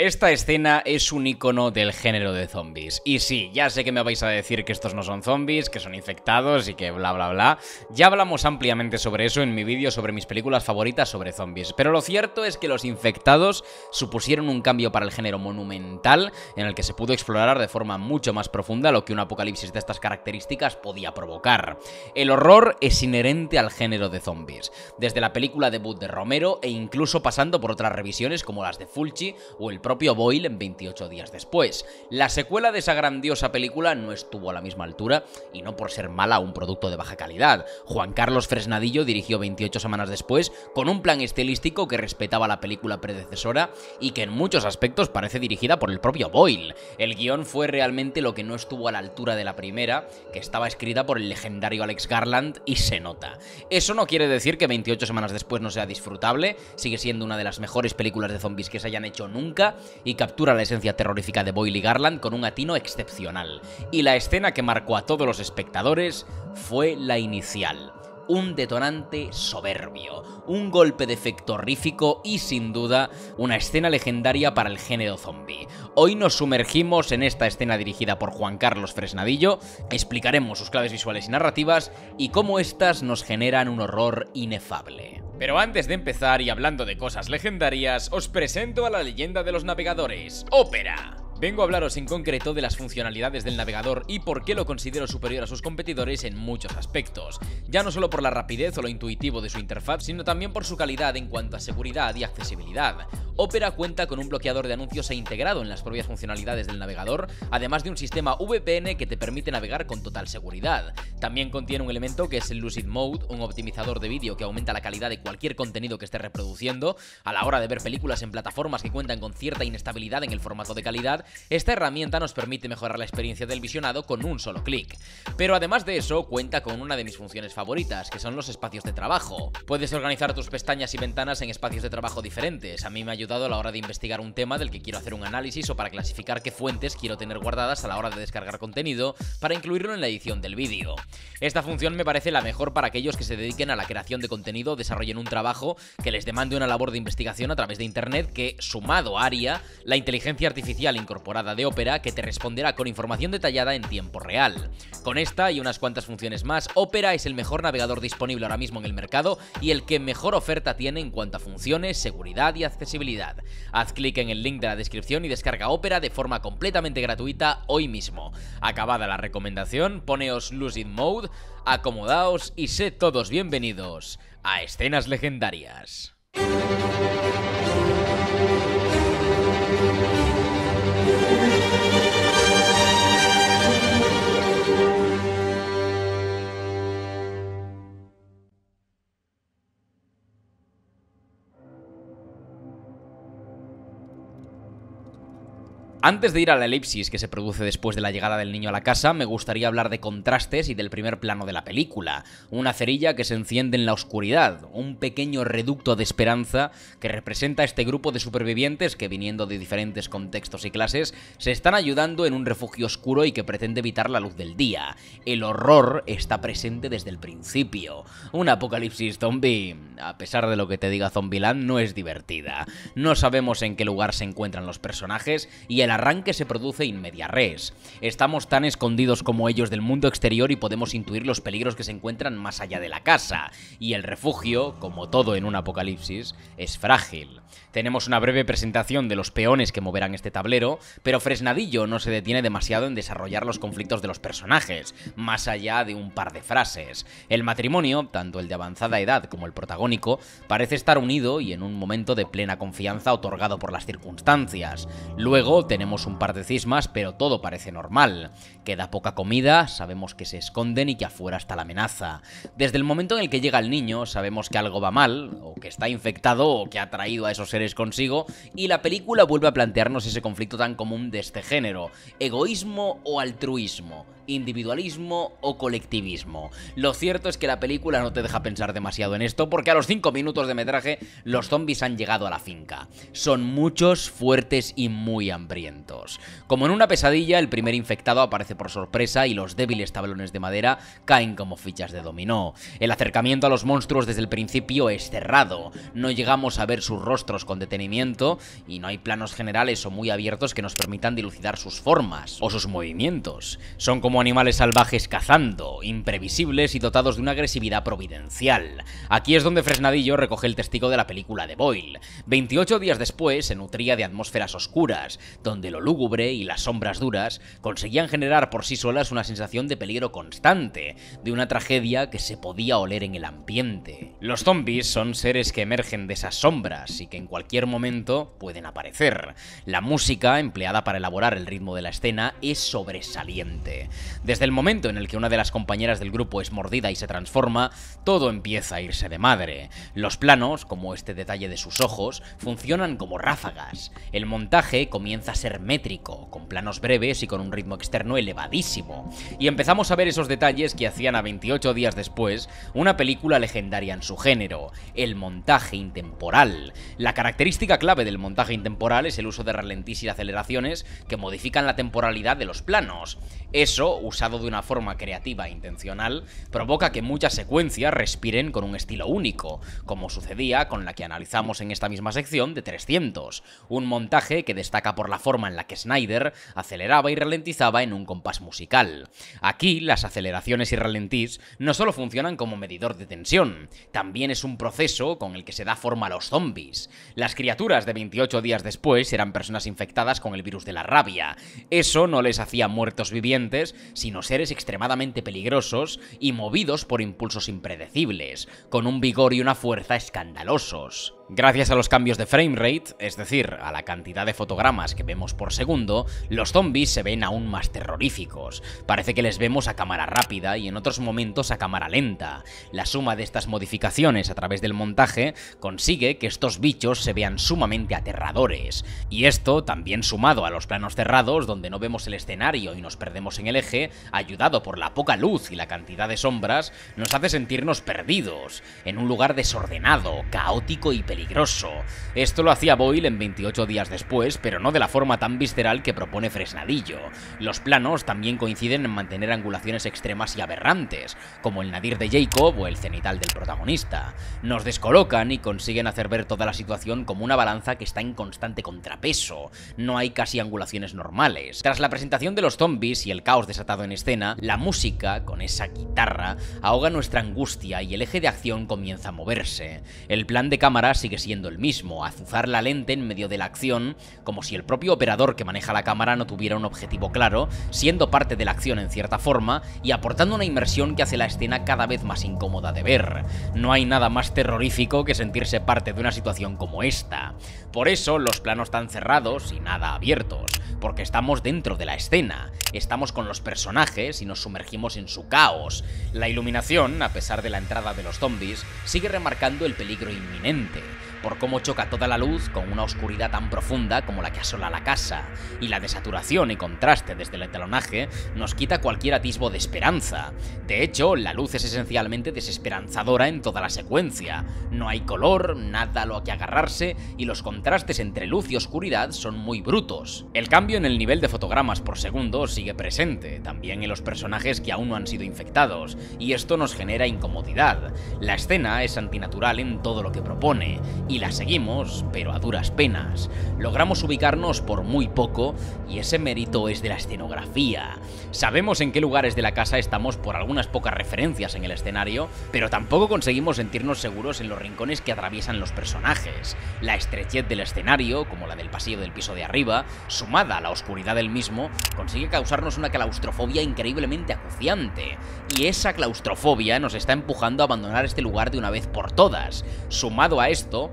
Esta escena es un icono del género de zombies. Y sí, ya sé que me vais a decir que estos no son zombies, que son infectados y que bla bla bla. Ya hablamos ampliamente sobre eso en mi vídeo sobre mis películas favoritas sobre zombies. Pero lo cierto es que los infectados supusieron un cambio para el género monumental en el que se pudo explorar de forma mucho más profunda lo que un apocalipsis de estas características podía provocar. El horror es inherente al género de zombies. Desde la película debut de Romero e incluso pasando por otras revisiones como las de Fulci o el propio Boyle en 28 días después. La secuela de esa grandiosa película no estuvo a la misma altura y no por ser mala un producto de baja calidad. Juan Carlos Fresnadillo dirigió 28 semanas después con un plan estilístico que respetaba la película predecesora y que en muchos aspectos parece dirigida por el propio Boyle. El guion fue realmente lo que no estuvo a la altura de la primera, que estaba escrita por el legendario Alex Garland y se nota. Eso no quiere decir que 28 semanas después no sea disfrutable, sigue siendo una de las mejores películas de zombies que se hayan hecho nunca y captura la esencia terrorífica de Boyle Garland con un atino excepcional. Y la escena que marcó a todos los espectadores fue la inicial un detonante soberbio, un golpe de efecto horrífico y sin duda una escena legendaria para el género zombie. Hoy nos sumergimos en esta escena dirigida por Juan Carlos Fresnadillo, explicaremos sus claves visuales y narrativas y cómo éstas nos generan un horror inefable. Pero antes de empezar y hablando de cosas legendarias, os presento a la leyenda de los navegadores, Ópera. Vengo a hablaros en concreto de las funcionalidades del navegador y por qué lo considero superior a sus competidores en muchos aspectos, ya no solo por la rapidez o lo intuitivo de su interfaz, sino también por su calidad en cuanto a seguridad y accesibilidad. Opera cuenta con un bloqueador de anuncios e integrado en las propias funcionalidades del navegador, además de un sistema VPN que te permite navegar con total seguridad. También contiene un elemento que es el Lucid Mode, un optimizador de vídeo que aumenta la calidad de cualquier contenido que esté reproduciendo. A la hora de ver películas en plataformas que cuentan con cierta inestabilidad en el formato de calidad, esta herramienta nos permite mejorar la experiencia del visionado con un solo clic. Pero además de eso, cuenta con una de mis funciones favoritas, que son los espacios de trabajo. Puedes organizar tus pestañas y ventanas en espacios de trabajo diferentes. A mí me ayuda a la hora de investigar un tema del que quiero hacer un análisis o para clasificar qué fuentes quiero tener guardadas a la hora de descargar contenido para incluirlo en la edición del vídeo. Esta función me parece la mejor para aquellos que se dediquen a la creación de contenido o desarrollen un trabajo que les demande una labor de investigación a través de internet que, sumado a ARIA, la inteligencia artificial incorporada de Opera que te responderá con información detallada en tiempo real. Con esta y unas cuantas funciones más, Opera es el mejor navegador disponible ahora mismo en el mercado y el que mejor oferta tiene en cuanto a funciones, seguridad y accesibilidad. Haz clic en el link de la descripción y descarga Opera de forma completamente gratuita hoy mismo. Acabada la recomendación, poneos Lucid Mode, acomodaos y sed todos bienvenidos a Escenas Legendarias. Antes de ir a la elipsis que se produce después de la llegada del niño a la casa, me gustaría hablar de contrastes y del primer plano de la película. Una cerilla que se enciende en la oscuridad, un pequeño reducto de esperanza que representa a este grupo de supervivientes que, viniendo de diferentes contextos y clases, se están ayudando en un refugio oscuro y que pretende evitar la luz del día. El horror está presente desde el principio. Un apocalipsis zombie, a pesar de lo que te diga Zombieland, no es divertida. No sabemos en qué lugar se encuentran los personajes y el el arranque se produce in media res. Estamos tan escondidos como ellos del mundo exterior y podemos intuir los peligros que se encuentran más allá de la casa. Y el refugio, como todo en un apocalipsis, es frágil. Tenemos una breve presentación de los peones que moverán este tablero, pero Fresnadillo no se detiene demasiado en desarrollar los conflictos de los personajes, más allá de un par de frases. El matrimonio, tanto el de avanzada edad como el protagónico, parece estar unido y en un momento de plena confianza otorgado por las circunstancias. Luego tenemos tenemos un par de cismas, pero todo parece normal. Queda poca comida, sabemos que se esconden y que afuera está la amenaza. Desde el momento en el que llega el niño, sabemos que algo va mal, o que está infectado, o que ha traído a esos seres consigo, y la película vuelve a plantearnos ese conflicto tan común de este género, egoísmo o altruismo. individualismo o colectivismo. Lo cierto es que la película no te deja pensar demasiado en esto porque a los 5 minutos de metraje los zombies han llegado a la finca. Son muchos, fuertes y muy hambrientos. Como en una pesadilla, el primer infectado aparece por sorpresa y los débiles tablones de madera caen como fichas de dominó. El acercamiento a los monstruos desde el principio es cerrado, no llegamos a ver sus rostros con detenimiento y no hay planos generales o muy abiertos que nos permitan dilucidar sus formas o sus movimientos. Son como animales salvajes cazando, imprevisibles y dotados de una agresividad providencial. Aquí es donde Fresnadillo recoge el testigo de la película de Boyle. 28 días después se nutría de atmósferas oscuras, donde lo lúgubre y las sombras duras conseguían generar por sí solas una sensación de peligro constante, de una tragedia que se podía oler en el ambiente. Los zombies son seres que emergen de esas sombras y que en cualquier momento pueden aparecer. La música empleada para elaborar el ritmo de la escena es sobresaliente. Desde el momento en el que una de las compañeras del grupo es mordida y se transforma, todo empieza a irse de madre. Los planos, como este detalle de sus ojos, funcionan como ráfagas. El montaje comienza a ser métrico, con planos breves y con un ritmo externo elevadísimo. Y empezamos a ver esos detalles que hacían a 28 días después una película legendaria en su género, el montaje intemporal. La característica clave del montaje intemporal es el uso de ralentís y aceleraciones que modifican la temporalidad de los planos. Eso, usado de una forma creativa e intencional, provoca que muchas secuencias respiren con un estilo único, como sucedía con la que analizamos en esta misma sección de 300, un montaje que destaca por la forma en la que Snyder aceleraba y ralentizaba en un compás musical. Aquí, las aceleraciones y ralentís no solo funcionan como medidor de tensión, también es un proceso con el que se da forma a los zombies. Las criaturas de 28 días después eran personas infectadas con el virus de la rabia. Eso no les hacía muertos vivientes, sino seres extremadamente peligrosos y movidos por impulsos impredecibles, con un vigor y una fuerza escandalosos. Gracias a los cambios de frame rate, es decir, a la cantidad de fotogramas que vemos por segundo, los zombies se ven aún más terroríficos. Parece que les vemos a cámara rápida y en otros momentos a cámara lenta. La suma de estas modificaciones a través del montaje consigue que estos bichos se vean sumamente aterradores. Y esto, también sumado a los planos cerrados, donde no vemos el escenario y nos perdemos en el eje, ayudado por la poca luz y la cantidad de sombras, nos hace sentirnos perdidos, en un lugar desordenado, caótico y peligroso esto lo hacía Boyle en 28 días después, pero no de la forma tan visceral que propone Fresnadillo. Los planos también coinciden en mantener angulaciones extremas y aberrantes, como el nadir de Jacob o el cenital del protagonista. Nos descolocan y consiguen hacer ver toda la situación como una balanza que está en constante contrapeso. No hay casi angulaciones normales. Tras la presentación de los zombies y el caos desatado en escena, la música, con esa guitarra, ahoga nuestra angustia y el eje de acción comienza a moverse. El plan de cámara sigue siendo el mismo, azuzar la lente en medio de la acción, como si el propio operador que maneja la cámara no tuviera un objetivo claro, siendo parte de la acción en cierta forma y aportando una inmersión que hace la escena cada vez más incómoda de ver. No hay nada más terrorífico que sentirse parte de una situación como esta. Por eso los planos tan cerrados y nada abiertos, porque estamos dentro de la escena, estamos con los personajes y nos sumergimos en su caos. La iluminación, a pesar de la entrada de los zombies, sigue remarcando el peligro inminente por cómo choca toda la luz con una oscuridad tan profunda como la que asola la casa, y la desaturación y contraste desde el etalonaje nos quita cualquier atisbo de esperanza. De hecho, la luz es esencialmente desesperanzadora en toda la secuencia. No hay color, nada a lo que agarrarse, y los contrastes entre luz y oscuridad son muy brutos. El cambio en el nivel de fotogramas por segundo sigue presente, también en los personajes que aún no han sido infectados, y esto nos genera incomodidad. La escena es antinatural en todo lo que propone, y la seguimos, pero a duras penas. Logramos ubicarnos por muy poco y ese mérito es de la escenografía. Sabemos en qué lugares de la casa estamos por algunas pocas referencias en el escenario, pero tampoco conseguimos sentirnos seguros en los rincones que atraviesan los personajes. La estrechez del escenario, como la del pasillo del piso de arriba, sumada a la oscuridad del mismo, consigue causarnos una claustrofobia increíblemente acuciante. Y esa claustrofobia nos está empujando a abandonar este lugar de una vez por todas. Sumado a esto,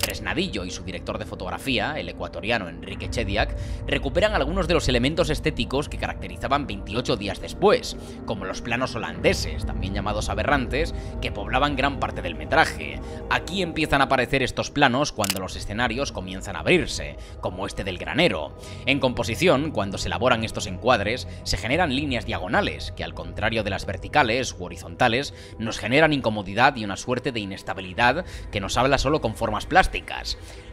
Fresnadillo y su director de fotografía, el ecuatoriano Enrique Chediak, recuperan algunos de los elementos estéticos que caracterizaban 28 días después, como los planos holandeses, también llamados aberrantes, que poblaban gran parte del metraje. Aquí empiezan a aparecer estos planos cuando los escenarios comienzan a abrirse, como este del granero. En composición, cuando se elaboran estos encuadres, se generan líneas diagonales, que al contrario de las verticales u horizontales, nos generan incomodidad y una suerte de inestabilidad que nos habla solo con formas plásticas.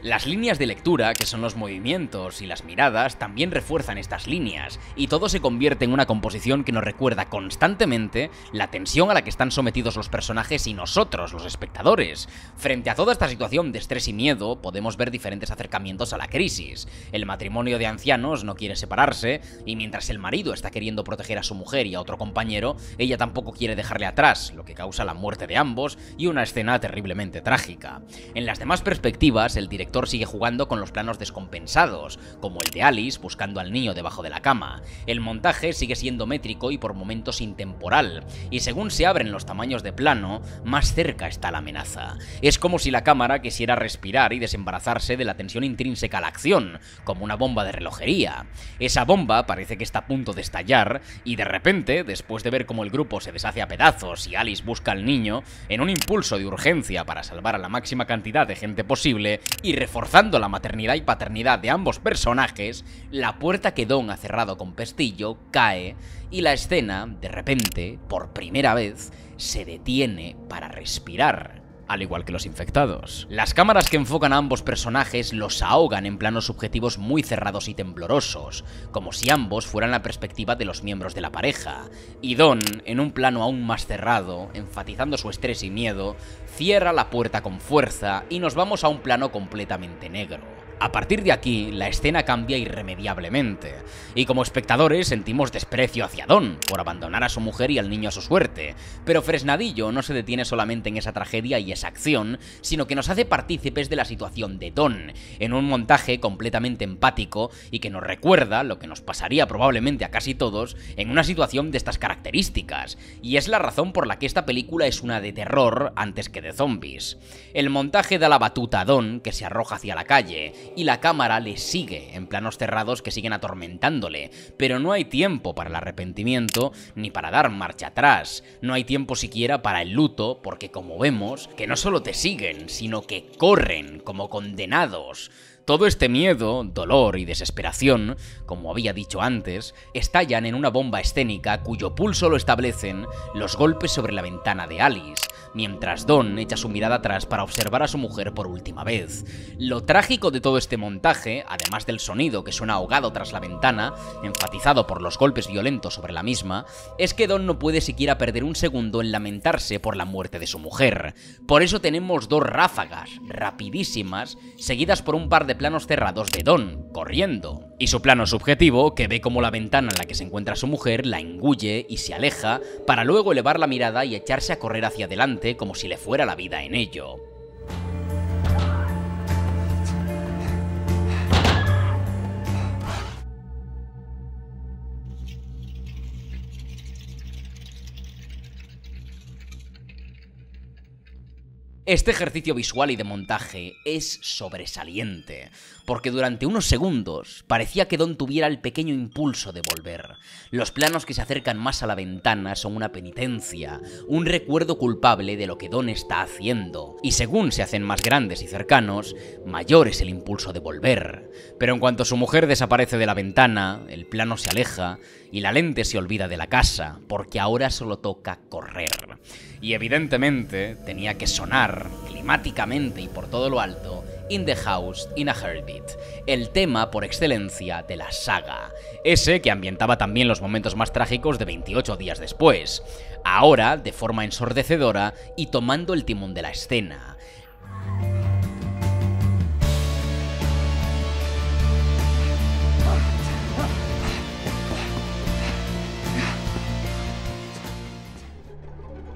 Las líneas de lectura, que son los movimientos y las miradas, también refuerzan estas líneas, y todo se convierte en una composición que nos recuerda constantemente la tensión a la que están sometidos los personajes y nosotros, los espectadores. Frente a toda esta situación de estrés y miedo, podemos ver diferentes acercamientos a la crisis. El matrimonio de ancianos no quiere separarse, y mientras el marido está queriendo proteger a su mujer y a otro compañero, ella tampoco quiere dejarle atrás, lo que causa la muerte de ambos y una escena terriblemente trágica. En las demás perspectivas, el director sigue jugando con los planos descompensados, como el de Alice buscando al niño debajo de la cama. El montaje sigue siendo métrico y por momentos intemporal, y según se abren los tamaños de plano, más cerca está la amenaza. Es como si la cámara quisiera respirar y desembarazarse de la tensión intrínseca a la acción, como una bomba de relojería. Esa bomba parece que está a punto de estallar, y de repente, después de ver cómo el grupo se deshace a pedazos y Alice busca al niño, en un impulso de urgencia para salvar a la máxima cantidad de gente posible, y reforzando la maternidad y paternidad de ambos personajes, la puerta que Don ha cerrado con pestillo cae y la escena, de repente, por primera vez, se detiene para respirar al igual que los infectados. Las cámaras que enfocan a ambos personajes los ahogan en planos subjetivos muy cerrados y temblorosos, como si ambos fueran la perspectiva de los miembros de la pareja, y Don, en un plano aún más cerrado, enfatizando su estrés y miedo, cierra la puerta con fuerza y nos vamos a un plano completamente negro. A partir de aquí, la escena cambia irremediablemente, y como espectadores sentimos desprecio hacia Don por abandonar a su mujer y al niño a su suerte, pero Fresnadillo no se detiene solamente en esa tragedia y esa acción, sino que nos hace partícipes de la situación de Don, en un montaje completamente empático y que nos recuerda lo que nos pasaría probablemente a casi todos en una situación de estas características, y es la razón por la que esta película es una de terror antes que de zombies. El montaje da la batuta a Don, que se arroja hacia la calle, y la cámara le sigue en planos cerrados que siguen atormentándole, pero no hay tiempo para el arrepentimiento ni para dar marcha atrás, no hay tiempo siquiera para el luto, porque como vemos, que no solo te siguen, sino que corren como condenados. Todo este miedo, dolor y desesperación, como había dicho antes, estallan en una bomba escénica cuyo pulso lo establecen los golpes sobre la ventana de Alice, mientras Don echa su mirada atrás para observar a su mujer por última vez. Lo trágico de todo este montaje, además del sonido que suena ahogado tras la ventana, enfatizado por los golpes violentos sobre la misma, es que Don no puede siquiera perder un segundo en lamentarse por la muerte de su mujer. Por eso tenemos dos ráfagas, rapidísimas, seguidas por un par de planos cerrados de Don, corriendo. Y su plano subjetivo, que ve como la ventana en la que se encuentra su mujer la engulle y se aleja, para luego elevar la mirada y echarse a correr hacia adelante como si le fuera la vida en ello. Este ejercicio visual y de montaje es sobresaliente, porque durante unos segundos parecía que Don tuviera el pequeño impulso de volver. Los planos que se acercan más a la ventana son una penitencia, un recuerdo culpable de lo que Don está haciendo, y según se hacen más grandes y cercanos, mayor es el impulso de volver. Pero en cuanto su mujer desaparece de la ventana, el plano se aleja y la lente se olvida de la casa, porque ahora solo toca correr. Y evidentemente tenía que sonar climáticamente y por todo lo alto In the House in a Heartbeat, el tema por excelencia de la saga, ese que ambientaba también los momentos más trágicos de 28 días después, ahora de forma ensordecedora y tomando el timón de la escena.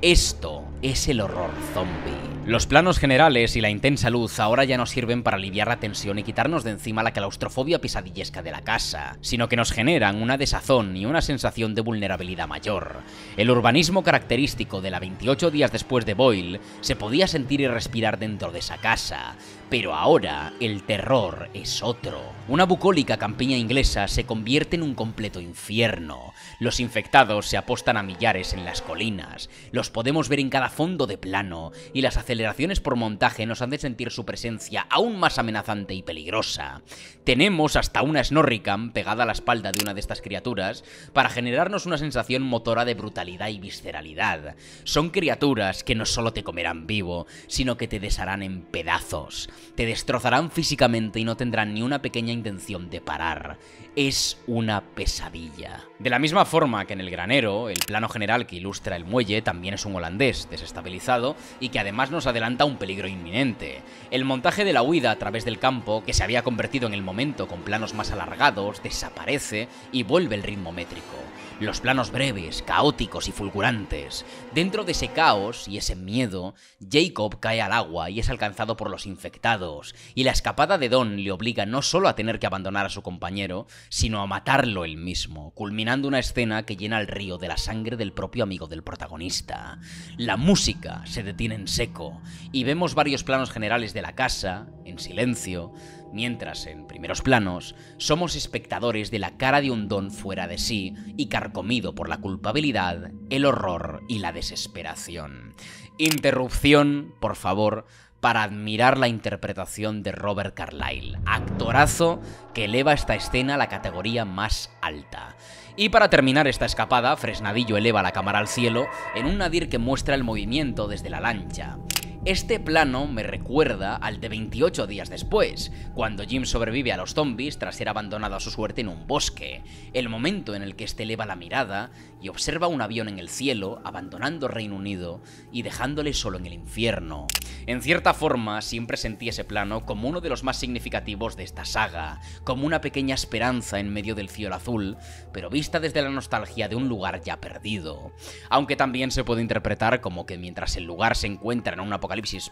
Esto es el horror zombie. Los planos generales y la intensa luz ahora ya no sirven para aliviar la tensión y quitarnos de encima la claustrofobia pesadillesca de la casa, sino que nos generan una desazón y una sensación de vulnerabilidad mayor. El urbanismo característico de la 28 días después de Boyle se podía sentir y respirar dentro de esa casa, pero ahora el terror es otro. Una bucólica campiña inglesa se convierte en un completo infierno. Los infectados se apostan a millares en las colinas, los podemos ver en cada fondo de plano, y las aceleraciones por montaje nos han de sentir su presencia aún más amenazante y peligrosa. Tenemos hasta una Snorricam pegada a la espalda de una de estas criaturas para generarnos una sensación motora de brutalidad y visceralidad. Son criaturas que no solo te comerán vivo, sino que te desharán en pedazos, te destrozarán físicamente y no tendrán ni una pequeña intención de parar es una pesadilla. De la misma forma que en el granero, el plano general que ilustra el muelle también es un holandés desestabilizado y que además nos adelanta un peligro inminente. El montaje de la huida a través del campo, que se había convertido en el momento con planos más alargados, desaparece y vuelve el ritmo métrico. Los planos breves, caóticos y fulgurantes. Dentro de ese caos y ese miedo, Jacob cae al agua y es alcanzado por los infectados, y la escapada de Don le obliga no solo a tener que abandonar a su compañero, sino a matarlo él mismo, culminando una escena que llena el río de la sangre del propio amigo del protagonista. La música se detiene en seco, y vemos varios planos generales de la casa, en silencio, mientras en primeros planos somos espectadores de la cara de un don fuera de sí y carcomido por la culpabilidad, el horror y la desesperación. Interrupción, por favor, para admirar la interpretación de Robert Carlyle, actorazo que eleva esta escena a la categoría más alta. Y para terminar esta escapada, Fresnadillo eleva la cámara al cielo en un nadir que muestra el movimiento desde la lancha. Este plano me recuerda al de 28 días después, cuando Jim sobrevive a los zombies tras ser abandonado a su suerte en un bosque, el momento en el que este eleva la mirada y observa un avión en el cielo, abandonando Reino Unido y dejándole solo en el infierno. En cierta forma, siempre sentí ese plano como uno de los más significativos de esta saga, como una pequeña esperanza en medio del cielo azul, pero vista desde la nostalgia de un lugar ya perdido. Aunque también se puede interpretar como que mientras el lugar se encuentra en una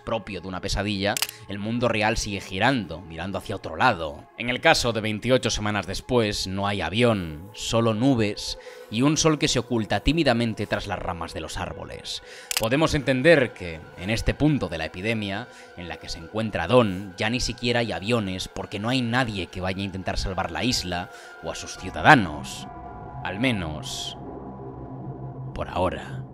propio de una pesadilla, el mundo real sigue girando, mirando hacia otro lado. En el caso de 28 semanas después, no hay avión, solo nubes y un sol que se oculta tímidamente tras las ramas de los árboles. Podemos entender que, en este punto de la epidemia, en la que se encuentra Don, ya ni siquiera hay aviones porque no hay nadie que vaya a intentar salvar la isla o a sus ciudadanos. Al menos... por ahora.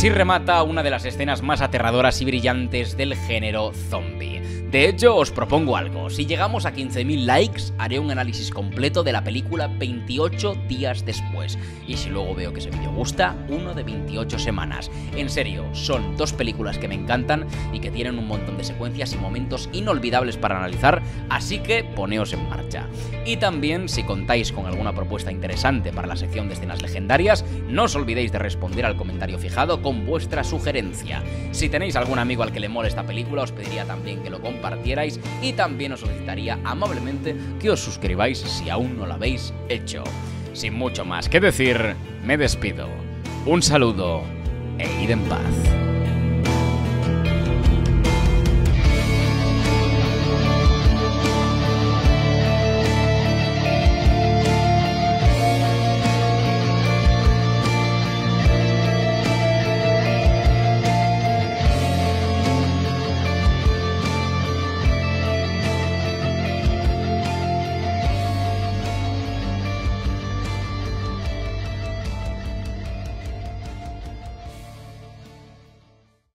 Así remata una de las escenas más aterradoras y brillantes del género zombie. De hecho, os propongo algo. Si llegamos a 15.000 likes, haré un análisis completo de la película 28 días después. Y si luego veo que ese vídeo gusta, uno de 28 semanas. En serio, son dos películas que me encantan y que tienen un montón de secuencias y momentos inolvidables para analizar, así que poneos en marcha. Y también, si contáis con alguna propuesta interesante para la sección de escenas legendarias, no os olvidéis de responder al comentario fijado vuestra sugerencia. Si tenéis algún amigo al que le mole esta película, os pediría también que lo compartierais y también os solicitaría amablemente que os suscribáis si aún no lo habéis hecho. Sin mucho más que decir, me despido. Un saludo e id en paz.